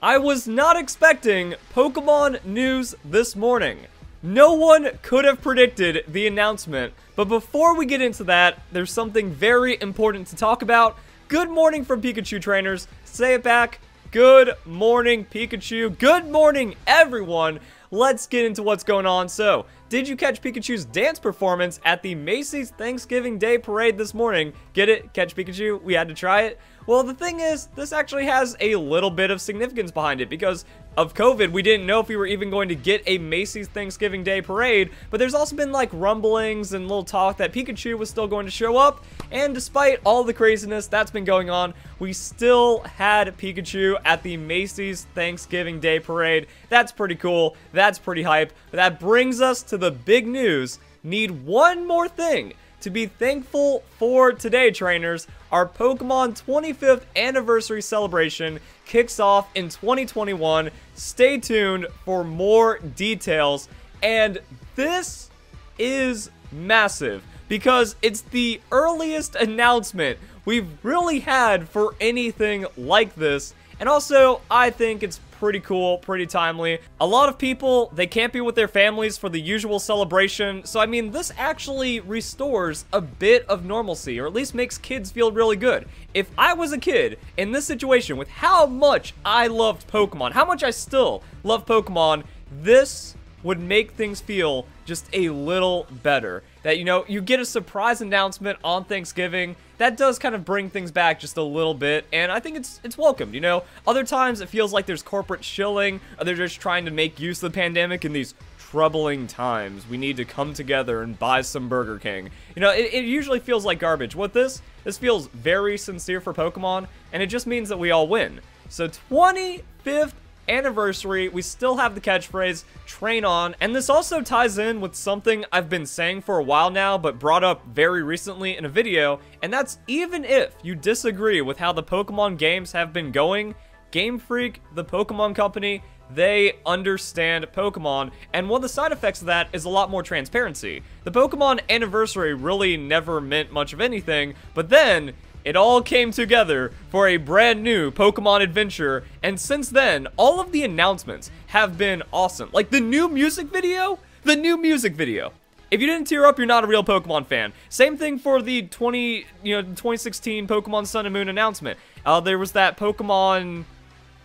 I was not expecting Pokemon news this morning. No one could have predicted the announcement, but before we get into that, there's something very important to talk about. Good morning from Pikachu trainers. Say it back. Good morning, Pikachu. Good morning, everyone. Let's get into what's going on. So, did you catch Pikachu's dance performance at the Macy's Thanksgiving Day Parade this morning? Get it? Catch Pikachu? We had to try it. Well, the thing is, this actually has a little bit of significance behind it because of COVID, we didn't know if we were even going to get a Macy's Thanksgiving Day parade, but there's also been like rumblings and little talk that Pikachu was still going to show up, and despite all the craziness that's been going on, we still had Pikachu at the Macy's Thanksgiving Day parade. That's pretty cool, that's pretty hype, but that brings us to the big news. Need one more thing to be thankful for today, trainers. Our Pokemon 25th anniversary celebration kicks off in 2021. Stay tuned for more details. And this is massive because it's the earliest announcement we've really had for anything like this. And also, I think it's pretty cool, pretty timely. A lot of people, they can't be with their families for the usual celebration, so I mean, this actually restores a bit of normalcy, or at least makes kids feel really good. If I was a kid in this situation with how much I loved Pokemon, how much I still love Pokemon, this would make things feel just a little better. That, you know, you get a surprise announcement on Thanksgiving, that does kind of bring things back just a little bit, and I think it's it's welcomed, you know? Other times it feels like there's corporate shilling, or they're just trying to make use of the pandemic in these troubling times. We need to come together and buy some Burger King. You know, it, it usually feels like garbage. With this, this feels very sincere for Pokemon, and it just means that we all win. So 25th anniversary, we still have the catchphrase, train on, and this also ties in with something I've been saying for a while now, but brought up very recently in a video, and that's even if you disagree with how the Pokemon games have been going, Game Freak, the Pokemon company, they understand Pokemon, and one of the side effects of that is a lot more transparency. The Pokemon anniversary really never meant much of anything, but then it all came together for a brand new Pokemon adventure, and since then, all of the announcements have been awesome. Like the new music video, the new music video. If you didn't tear up, you're not a real Pokemon fan. Same thing for the 20, you know, 2016 Pokemon Sun and Moon announcement. Uh, there was that Pokemon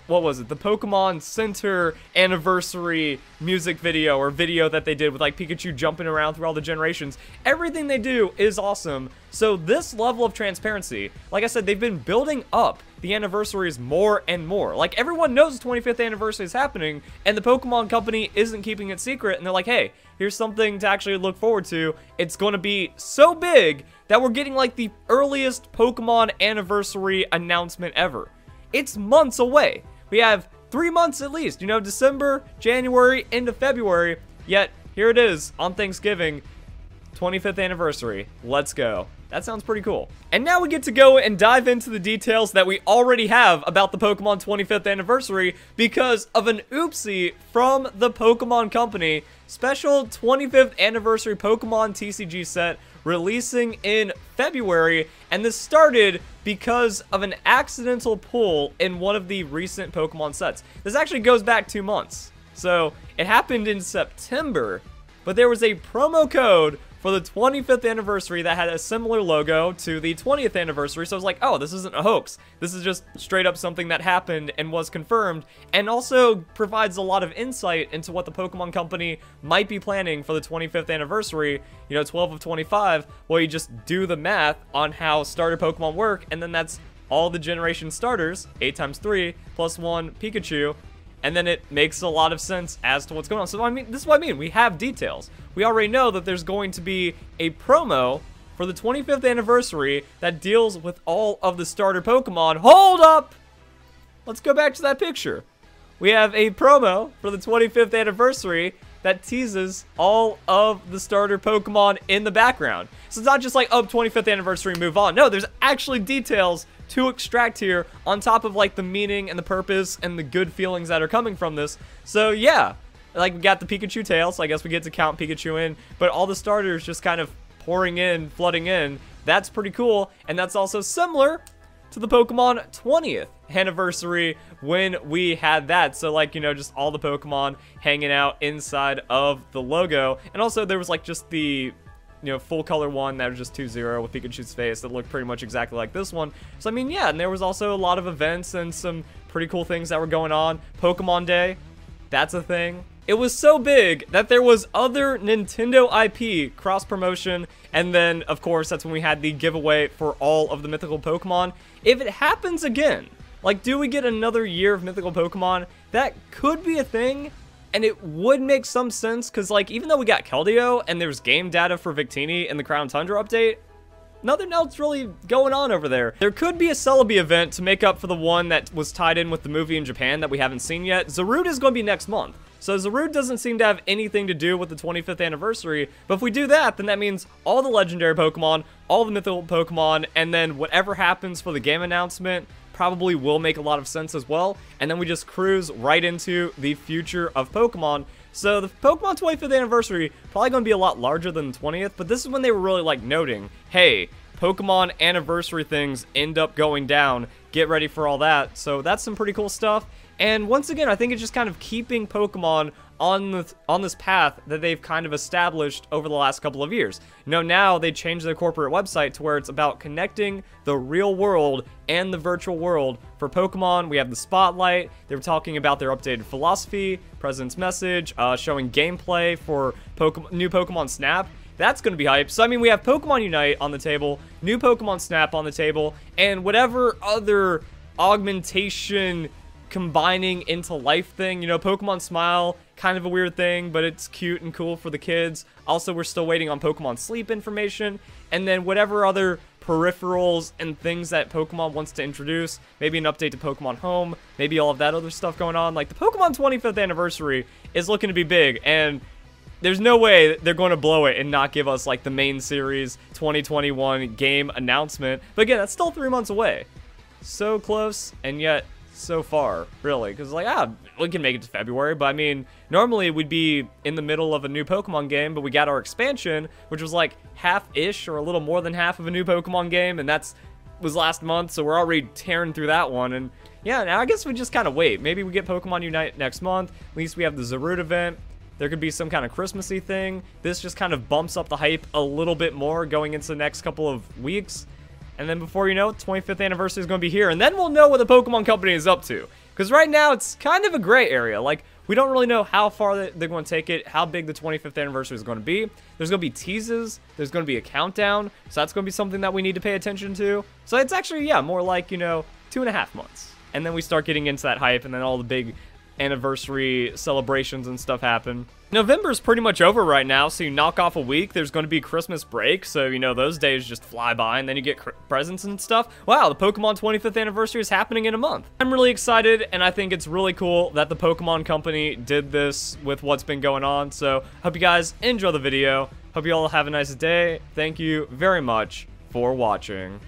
what was it? The Pokemon Center anniversary music video or video that they did with like Pikachu jumping around through all the generations. Everything they do is awesome. So this level of transparency, like I said, they've been building up the anniversaries more and more. Like everyone knows the 25th anniversary is happening and the Pokemon company isn't keeping it secret and they're like, hey, here's something to actually look forward to. It's going to be so big that we're getting like the earliest Pokemon anniversary announcement ever. It's months away. We have three months at least, you know, December, January, into February. Yet, here it is on Thanksgiving, 25th anniversary. Let's go. That sounds pretty cool. And now we get to go and dive into the details that we already have about the Pokemon 25th anniversary because of an oopsie from the Pokemon Company. Special 25th anniversary Pokemon TCG set releasing in February, and this started because of an accidental pull in one of the recent Pokemon sets. This actually goes back two months. So it happened in September, but there was a promo code for the 25th anniversary that had a similar logo to the 20th anniversary. So I was like, oh, this isn't a hoax. This is just straight up something that happened and was confirmed and also provides a lot of insight into what the Pokemon Company might be planning for the 25th anniversary. You know, 12 of 25, well, you just do the math on how starter Pokemon work and then that's all the generation starters, 8 times 3, plus 1 Pikachu, and then it makes a lot of sense as to what's going on. So I mean, this is what I mean. We have details. We already know that there's going to be a promo for the 25th anniversary that deals with all of the starter Pokemon. Hold up! Let's go back to that picture. We have a promo for the 25th anniversary that teases all of the starter Pokemon in the background. So it's not just like, oh, 25th anniversary, move on. No, there's actually details to extract here on top of like the meaning and the purpose and the good feelings that are coming from this. So yeah, like we got the Pikachu tail, so I guess we get to count Pikachu in, but all the starters just kind of pouring in, flooding in. That's pretty cool, and that's also similar to the Pokemon 20th anniversary when we had that. So like, you know, just all the Pokemon hanging out inside of the logo. And also there was like just the you know, full color one that was just 2-0 with Pikachu's face that looked pretty much exactly like this one. So, I mean, yeah, and there was also a lot of events and some pretty cool things that were going on. Pokemon Day, that's a thing. It was so big that there was other Nintendo IP cross-promotion, and then, of course, that's when we had the giveaway for all of the mythical Pokemon. If it happens again, like, do we get another year of mythical Pokemon? That could be a thing, and it would make some sense, because, like, even though we got Keldeo, and there's game data for Victini in the Crown Tundra update, nothing else really going on over there. There could be a Celebi event to make up for the one that was tied in with the movie in Japan that we haven't seen yet. Zarude is going to be next month. So Zarude doesn't seem to have anything to do with the 25th anniversary, but if we do that, then that means all the legendary Pokemon, all the mythical Pokemon, and then whatever happens for the game announcement probably will make a lot of sense as well, and then we just cruise right into the future of Pokemon. So the Pokemon 25th anniversary probably going to be a lot larger than the 20th, but this is when they were really like noting, hey, Pokemon anniversary things end up going down. Get ready for all that. So that's some pretty cool stuff. And once again, I think it's just kind of keeping Pokemon on the on this path that they've kind of established over the last couple of years. You know, now they changed their corporate website to where it's about connecting the real world and the virtual world for Pokemon. We have the spotlight. They were talking about their updated philosophy, president's message, uh, showing gameplay for Pokemon, new Pokemon Snap. That's going to be hype. So, I mean, we have Pokemon Unite on the table, new Pokemon Snap on the table, and whatever other augmentation combining into life thing. You know, Pokemon Smile, kind of a weird thing, but it's cute and cool for the kids. Also, we're still waiting on Pokemon Sleep information, and then whatever other peripherals and things that Pokemon wants to introduce. Maybe an update to Pokemon Home, maybe all of that other stuff going on. Like, the Pokemon 25th anniversary is looking to be big, and there's no way they're going to blow it and not give us, like, the main series 2021 game announcement. But again, that's still three months away. So close, and yet so far, really. Because, like, ah, we can make it to February, but I mean, normally we'd be in the middle of a new Pokemon game, but we got our expansion, which was like half-ish or a little more than half of a new Pokemon game, and that's was last month, so we're already tearing through that one, and yeah, now I guess we just kind of wait. Maybe we get Pokemon Unite next month, at least we have the Zarude event, there could be some kind of Christmassy thing. This just kind of bumps up the hype a little bit more going into the next couple of weeks. And then before you know it, 25th anniversary is going to be here. And then we'll know what the Pokemon Company is up to. Because right now, it's kind of a gray area. Like, we don't really know how far they're going to take it, how big the 25th anniversary is going to be. There's going to be teases. There's going to be a countdown. So that's going to be something that we need to pay attention to. So it's actually, yeah, more like, you know, two and a half months. And then we start getting into that hype, and then all the big anniversary celebrations and stuff happen. November's pretty much over right now, so you knock off a week, there's going to be Christmas break, so, you know, those days just fly by, and then you get presents and stuff. Wow, the Pokemon 25th anniversary is happening in a month. I'm really excited, and I think it's really cool that the Pokemon Company did this with what's been going on, so hope you guys enjoy the video. Hope you all have a nice day. Thank you very much for watching.